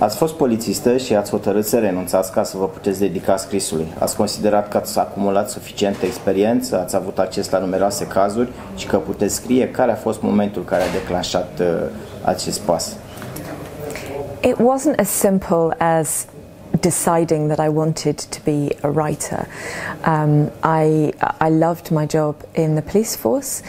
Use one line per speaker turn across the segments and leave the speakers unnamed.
Ați fost polițistă și ați hotărât să renunțați ca să vă puteți dedica scrisului. Ați considerat că ați acumulat suficientă experiență, ați avut acces la numeroase cazuri și că puteți scrie. Care a fost momentul care a declanșat uh, acest pas?
It wasn't as simple as deciding that I wanted to be a writer. Um, I I loved my job in the police force,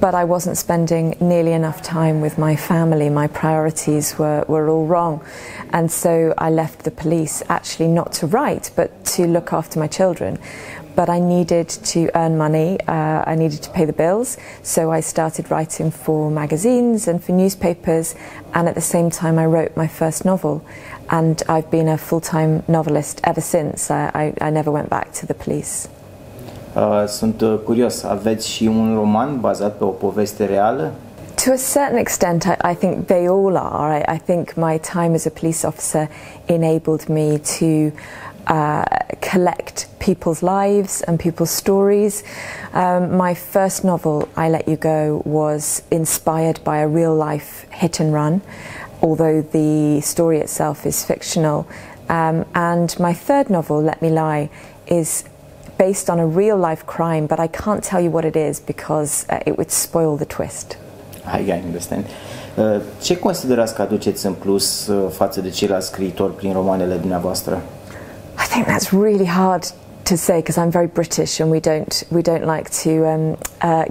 but I wasn't spending nearly enough time with my family. My priorities were, were all wrong. And so I left the police actually not to write, but to look after my children. But I needed to earn money, uh, I needed to pay the bills, so I started writing for magazines and for newspapers, and at the same time, I wrote my first novel. And I've been a full time novelist ever since. I, I, I never went back to the police.
Uh, sunt uh, curios, aveți și un roman bazat pe o poveste reală?
To a certain extent, I, I think they all are. I, I, think my time as a police officer enabled me to uh, collect people's lives and people's stories. Um, my first novel, I Let You Go, was inspired by a real life hit and run, although the story itself is fictional. Um, and my third novel, Let Me Lie, is based on a real life crime, but I can't tell you what it is because uh, it would spoil the twist.
I understand. Uh, ce considerați că aduceți în plus uh, față de ceilalți scriitori prin romanele dumneavoastră?
I think that's really hard to say because I'm very British and we don't we don't like to um, uh,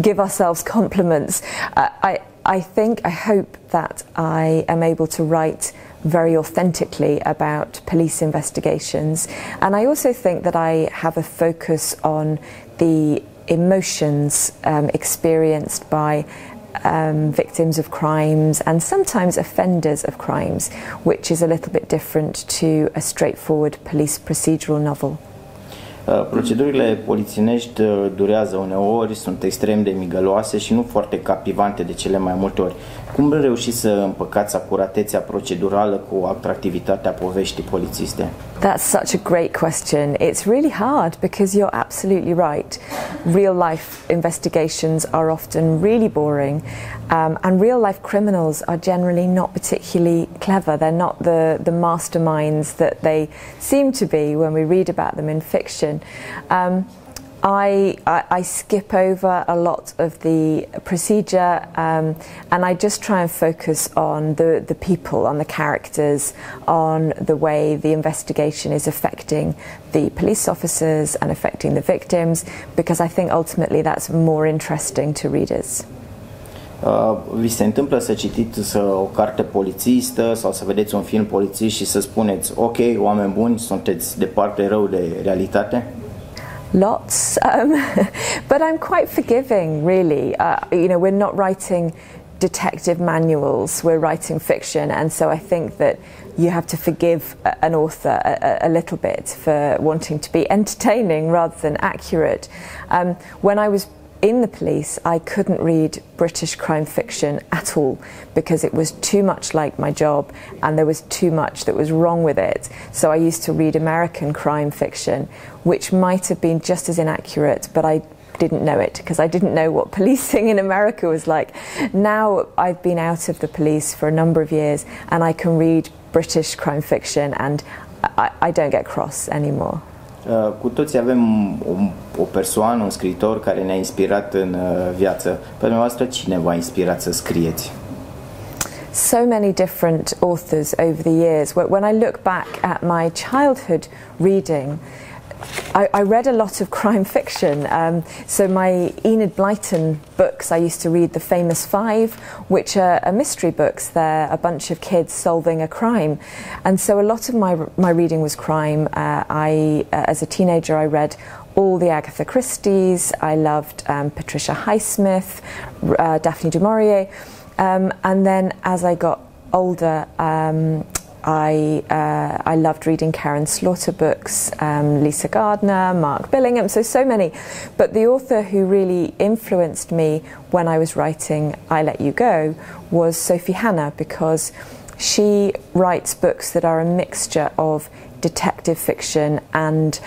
give ourselves compliments. Uh, I I think I hope that I am able to write very authentically about police investigations. And I also think that I have a focus on the emotions um, experienced by um, victims of crimes and sometimes offenders of crimes, which is a little bit different to a straightforward police procedural novel.
Uh, procedurile polițienești uh, durează uneori, sunt extrem de migăloase și nu foarte captivante de cele mai multe ori. Cum reușiți să împăcați acuratețea procedurală cu atractivitatea poveștii polițiste?
That's such a great question. It's really hard because you're absolutely right. Real life investigations are often really boring, um, and real life criminals are generally not particularly clever. They're not the, the masterminds that they seem to be when we read about them in fiction. Um, I, I, I, skip over a lot of the procedure um, and I just try and focus on the, the people, on the characters, on the way the investigation is affecting the police officers and affecting the victims, because I think ultimately that's more interesting to readers.
Uh, vi se întâmplă să citiți o carte polițistă sau să vedeți un film polițist și să spuneți ok, oameni buni, sunteți departe rău de realitate?
lots, um, but I'm quite forgiving, really. Uh, you know, we're not writing detective manuals, we're writing fiction, and so I think that you have to forgive an author a, a little bit for wanting to be entertaining rather than accurate. Um, when I was in the police, I couldn't read British crime fiction at all because it was too much like my job and there was too much that was wrong with it. So I used to read American crime fiction, which might have been just as inaccurate, but I didn't know it because I didn't know what policing in America was like. Now I've been out of the police for a number of years and I can read British crime fiction and I, I don't get cross anymore.
Uh, cu toți avem o, o persoană, un scriitor care ne-a inspirat în uh, viață. Pe dumneavoastră, cine v-a inspirat să scrieți?
So many different authors over the years. When I look back at my childhood reading, I, I, read a lot of crime fiction. Um, so my Enid Blyton books, I used to read The Famous Five, which are, are, mystery books. They're a bunch of kids solving a crime, and so a lot of my my reading was crime. Uh, I, uh, as a teenager, I read all the Agatha Christie's. I loved um, Patricia Highsmith, uh, Daphne du Maurier, um, and then as I got older. Um, I, uh, I loved reading Karin Slaughter books, um, Lisa Gardner, Mark Billingham, so, so many. But the author who really influenced me when I was writing I Let You Go was Sophie Hannah because she writes books that are a mixture of detective fiction and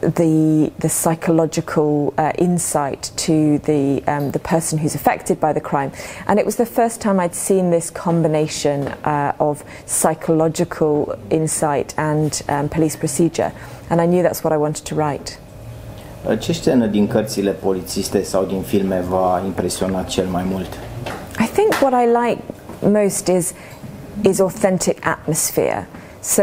the the psychological uh, insight to the um, the person who's affected by the crime, and it was the first time I'd seen this combination uh, of psychological insight and um, police procedure, and I knew that's what I wanted to write.
Ce scenă din cărțile polițiste sau din filme v-a impresionat cel mai mult?
I think what I like most is is authentic atmosphere. So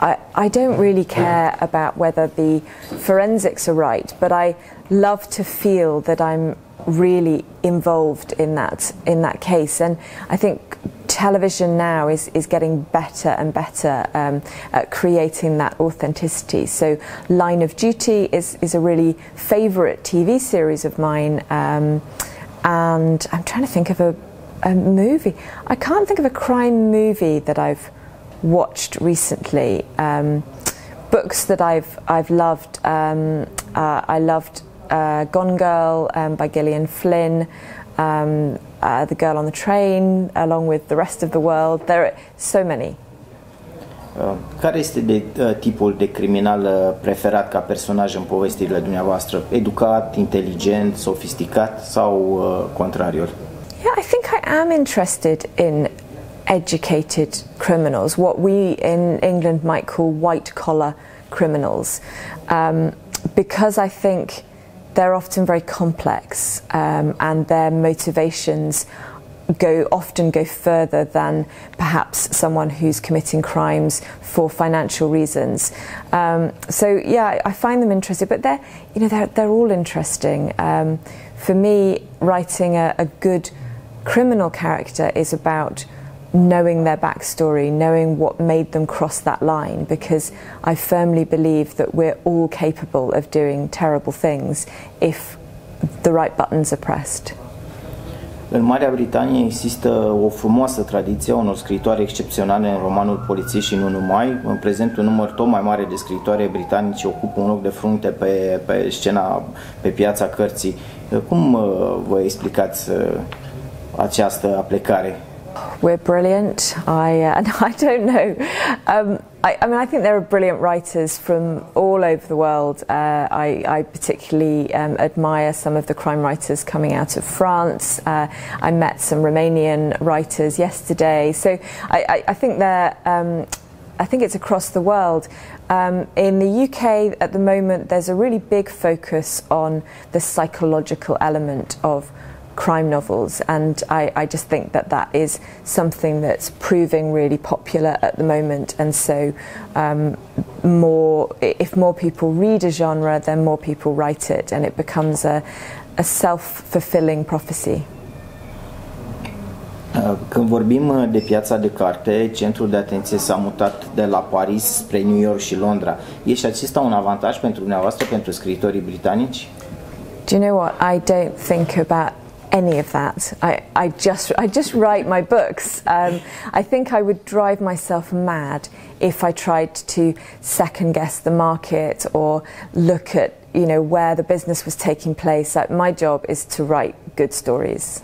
I, I don't really care about whether the forensics are right, but I love to feel that I'm really involved in that in that case. And I think television now is, is getting better and better um, at creating that authenticity. So, Line of Duty is, is a really favourite TV series of mine. Um, and I'm trying to think of a, a movie. I can't think of a crime movie that I've watched recently. Um, books that I've I've loved. Um, uh, I loved uh, Gone Girl um, by Gillian Flynn. Um, uh, the Girl on the Train, along with the rest of the world. There are so many.
Uh, care este de, uh, tipul de criminal uh, preferat ca personaj în povestirile dumneavoastră? Educat, inteligent, sofisticat sau uh, contrariul?
Yeah, I think I am interested in educated criminals, what we in England might call white collar criminals, um, because I think they're often very complex um, and their motivations go often go further than perhaps someone who's committing crimes for financial reasons. Um, so yeah, I find them interesting, but they're you know they're they're all interesting. Um, for me, writing a, a good criminal character is about knowing their backstory, knowing what made them cross that line, because I firmly believe that we're all capable of doing terrible things if the right buttons are pressed.
În Marea Britanie există o frumoasă tradiție a unor scritoare excepționale în romanul polițist și nu numai. În prezent un număr tot mai mare de scritoare britanici ocupă un loc de frunte pe, pe scena, pe piața cărții. Cum uh, vă explicați uh, această aplecare?
We're brilliant. I uh, I don't know. Um, I, I, mean, I think there are brilliant writers from all over the world. Uh, I, I, particularly um, admire some of the crime writers coming out of France. Uh, I met some Romanian writers yesterday. So I, I think they're. Um, I think it's across the world. Um, in the UK at the moment, there's a really big focus on the psychological element of crime novels, and I, I, just think that that is something that's proving really popular at the moment. And so, um, more if more people read a genre, then more people write it, and it becomes a, a self-fulfilling prophecy.
Uh, când vorbim uh, de piața de carte, centrul de atenție s-a mutat de la Paris spre New York și Londra. E și acesta un avantaj pentru dumneavoastră, pentru scriitorii britanici?
Do you know what? I don't think about any of that. I, I, just, I just write my books. Um, I think I would drive myself mad if I tried to second guess the market or look at you know where the business was taking place. Like, my job is to write good stories.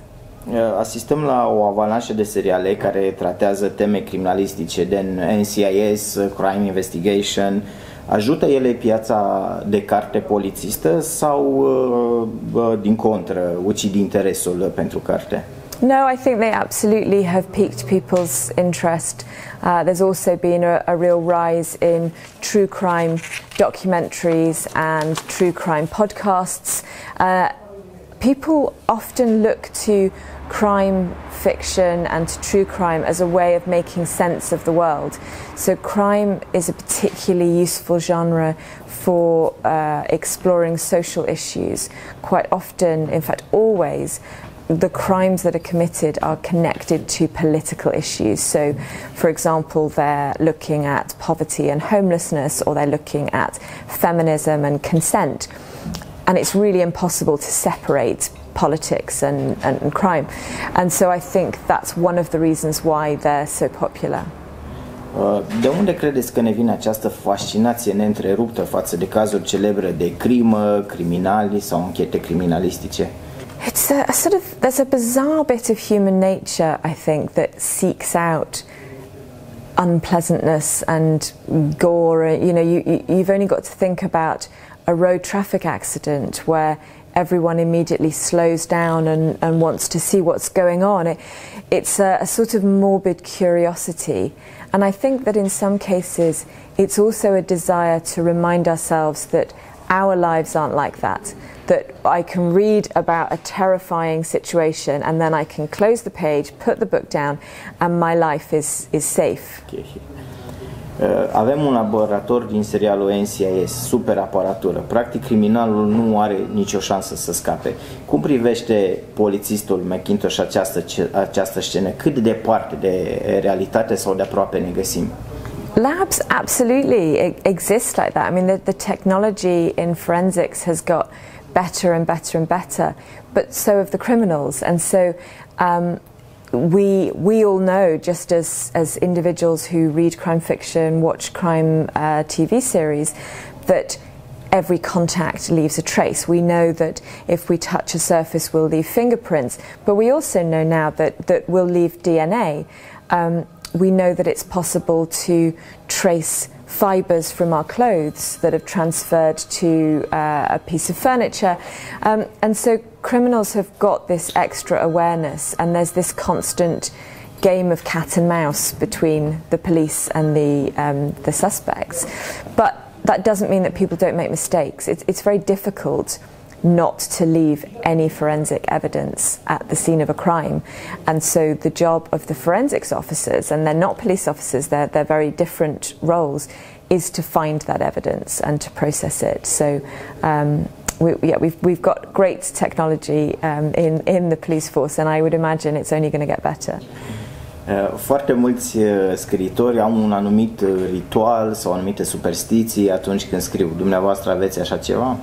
Asistăm la o avalanșă de seriale care tratează teme criminalistice, din NCIS, Crime Investigation, Ajută ele piața de carte polițistă sau uh, din contră ucid interesul pentru carte?
No, I think they absolutely have piqued people's interest. Uh, there's also been a, a, real rise in true crime documentaries and true crime podcasts. Uh, people often look to crime fiction and to true crime as a way of making sense of the world. So, crime is a particularly useful genre for uh, exploring social issues. Quite often, in fact, always, the crimes that are committed are connected to political issues. So, for example, they're looking at poverty and homelessness, or they're looking at feminism and consent. And it's really impossible to separate politics and, and, and crime. And so I think that's one of the reasons why they're so popular.
Uh, de unde credeți că ne vine această fascinație neîntreruptă față de cazuri celebre de crimă, criminali sau închete criminalistice?
It's a, a sort of there's a bizarre bit of human nature, I think, that seeks out unpleasantness and gore. You know, you, you, you've only got to think about a road traffic accident where everyone immediately slows down and, and wants to see what's going on. It, it's a, a sort of morbid curiosity. And I think that in some cases, it's also a desire to remind ourselves that our lives aren't like that. That I can read about a terrifying situation and then I can close the page, put the book down, and my life is, is safe.
Okay. Uh, avem un laborator din serialul NCIS, super aparatură. Practic, criminalul nu are nicio șansă să scape. Cum privește polițistul McIntosh această, această scenă? Cât de departe de realitate sau de aproape ne găsim?
Labs absolutely exist like that. I mean, the, the technology in forensics has got better and better and better, but so have the criminals. And so um, we we all know, just as as individuals who read crime fiction, watch crime uh, TV series, that every contact leaves a trace. We know that if we touch a surface, we'll leave fingerprints, but we also know now that that we'll leave DNA. Um, we know that it's possible to trace fibres from our clothes that have transferred to uh, a piece of furniture. Um, and so criminals have got this extra awareness, and there's this constant game of cat and mouse between the police and the, um, the suspects. But that doesn't mean that people don't make mistakes. It's, it's very difficult not to leave any forensic evidence at the scene of a crime. And so the job of the forensics officers, and they're not police officers, they're, they're very different roles, is to find that evidence and to process it. So um, we, yeah, we've, we've got great technology um, in, in the police force, and I would imagine it's only going to get better.
Uh, foarte mulți uh, scriitori au un anumit uh, ritual sau anumite superstiții atunci când scriu. Dumneavoastră aveți așa ceva?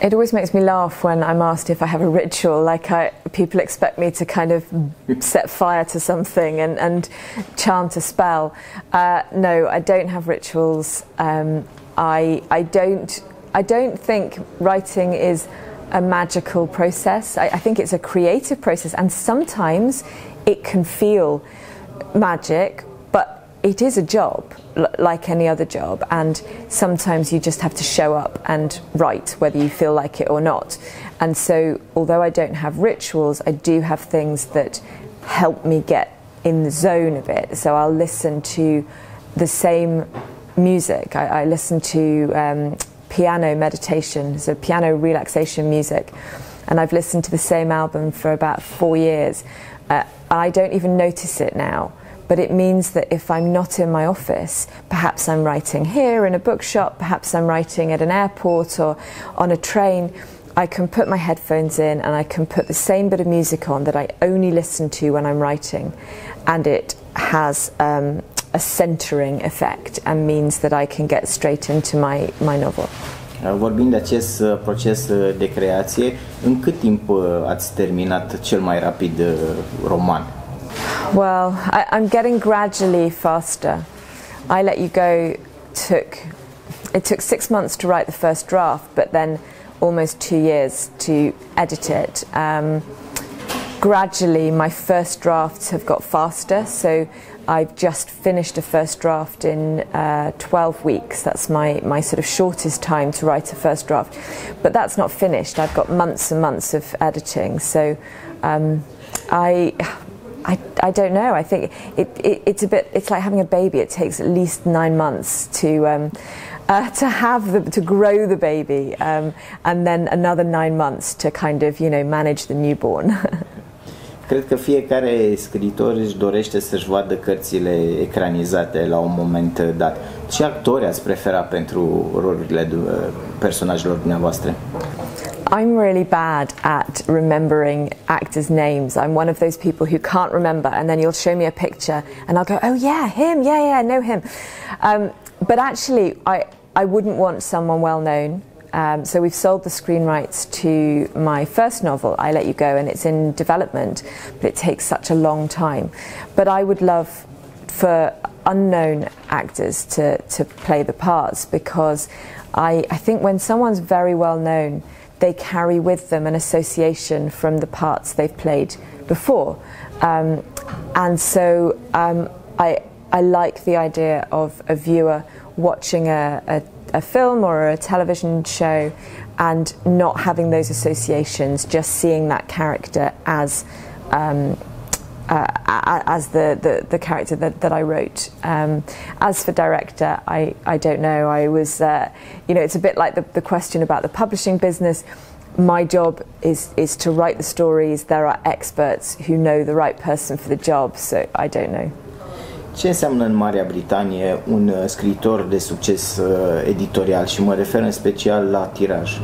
It always makes me laugh when I'm asked if I have a ritual. Like I, people expect me to kind of set fire to something and, and chant a spell. Uh, no, I don't have rituals. Um, I I don't I don't think writing is a magical process. I, I think it's a creative process, and sometimes it can feel magic, it is a job like any other job, and sometimes you just have to show up and write, whether you feel like it or not. And so, although I don't have rituals, I do have things that help me get in the zone of it. So I'll listen to the same music. I, I listen to um, piano meditation, so piano relaxation music, and I've listened to the same album for about four years. Uh, I don't even notice it now but it means that if I'm not in my office, perhaps I'm writing here in a bookshop, perhaps I'm writing at an airport or on a train, I can put my headphones in and I can put the same bit of music on that I only listen to when I'm writing, and it has um, a centering effect and means that I can get straight into my, my novel.
Vorbind de acest uh, proces uh, de creație, în cât timp uh, ați terminat cel mai rapid roman?
Well, I, I'm getting gradually faster. I Let You Go took it took six months to write the first draft, but then almost two years to edit it. Um, gradually, my first drafts have got faster, so I've just finished a first draft in uh, 12 weeks. That's my, my sort of shortest time to write a first draft. But that's not finished. I've got months and months of editing. So um, I I, I don't know. I think it, it, it's a bit. It's like having a baby. It takes at least nine months to um, uh, to have the to grow the baby, um, and then another nine months to kind of you know manage the newborn.
Cred că fiecare scriitor își dorește să-și vadă cărțile ecranizate la un moment dat. Ce actori ați prefera pentru rolurile personajelor dumneavoastră?
I'm really bad at remembering actors' names. I'm one of those people who can't remember, and then you'll show me a picture, and I'll go, "Oh yeah, him, yeah, yeah, I know him." Um, but actually, I I wouldn't want someone well known. Um, so we've sold the screen rights to my first novel, I Let You Go, and it's in development, but it takes such a long time. But I would love for unknown actors to, to play the parts because I, I think when someone's very well known, they carry with them an association from the parts they've played before. Um, and so um, I, I like the idea of a viewer watching a, a, a film or a television show and not having those associations, just seeing that character as um, uh, as the, the, the, character that, that I wrote. Um, as for director, I, I don't know. I was, uh, you know, it's a bit like the, the question about the publishing business. My job is, is to write the stories. There are experts who know the right person for the job, so I don't know.
Ce înseamnă în Marea Britanie un uh, scriitor de succes uh, editorial și mă refer în special la tiraj?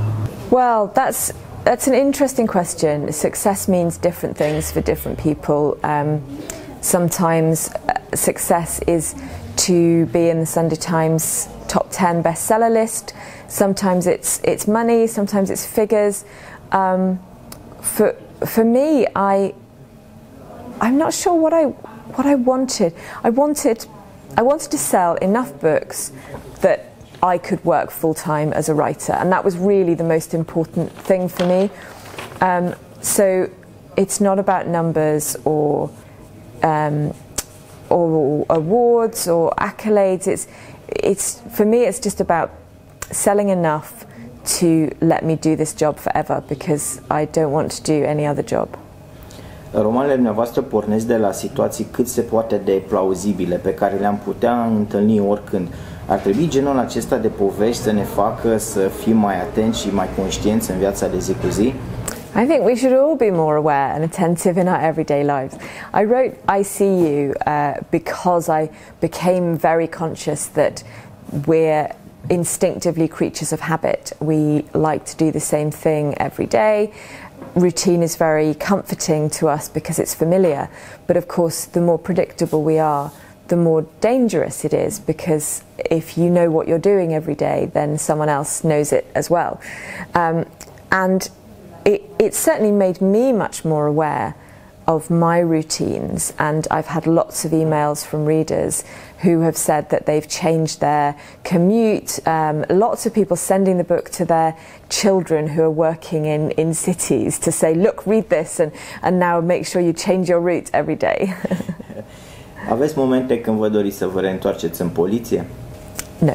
Well, that's that's an interesting question. Success means different things for different people. Um, sometimes uh, success is to be in the Sunday Times top 10 bestseller list. Sometimes it's it's money, sometimes it's figures. Um, for for me, I I'm not sure what I what I wanted. I wanted I wanted to sell enough books that I could work full time as a writer, and that was really the most important thing for me. Um, so it's not about numbers or um, or awards or accolades. It's it's for me. It's just about selling enough to let me do this job forever because I don't want to do any other job.
Romanele dumneavoastră pornesc de la situații cât se poate de plauzibile pe care le-am putea întâlni oricând. Ar trebui genul acesta de povești să ne facă să fim mai atenți și mai conștienți în viața de zi cu zi?
I think we should all be more aware and attentive in our everyday lives. I wrote I See You uh, because I became very conscious that we're instinctively creatures of habit. We like to do the same thing every day. Routine is very comforting to us because it's familiar. But of course, the more predictable we are, the more dangerous it is because if you know what you're doing every day, then someone else knows it as well. Um, and it, it certainly made me much more aware of my routines, and I've had lots of emails from readers who have said that they've changed their commute. Um, lots of people sending the book to their children who are working in, in cities to say, Look, read this, and, and now make sure you change your route every day.
Aveți momente când vă doriți să vă reîntoarceți în poliție?
No.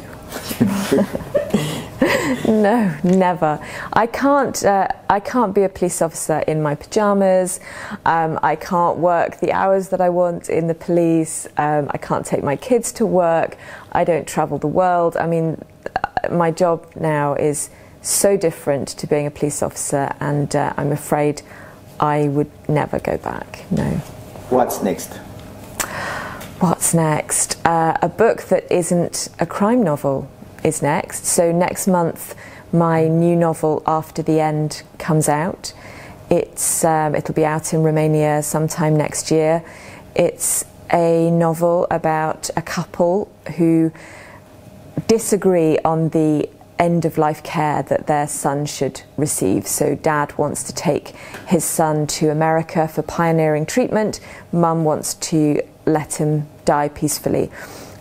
no, never. I can't. Uh, I can't be a police officer in my pajamas. Um, I can't work the hours that I want in the police. Um, I can't take my kids to work. I don't travel the world. I mean, uh, my job now is so different to being a police officer, and uh, I'm afraid I would never go back. No.
What's next?
What's next? Uh, a book that isn't a crime novel is next. So next month, my new novel After the End comes out. It's um, it'll be out in Romania sometime next year. It's a novel about a couple who disagree on the end of life care that their son should receive. So, dad wants to take his son to America for pioneering treatment, mum wants to let him die peacefully.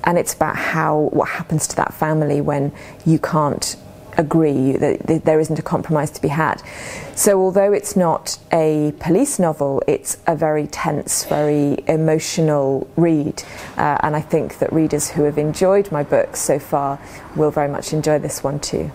And it's about how what happens to that family when you can't agree that there isn't a compromise to be had. So although it's not a police novel, it's a very tense, very emotional read, uh, and I think that readers who have enjoyed my books so far will very much enjoy this one too.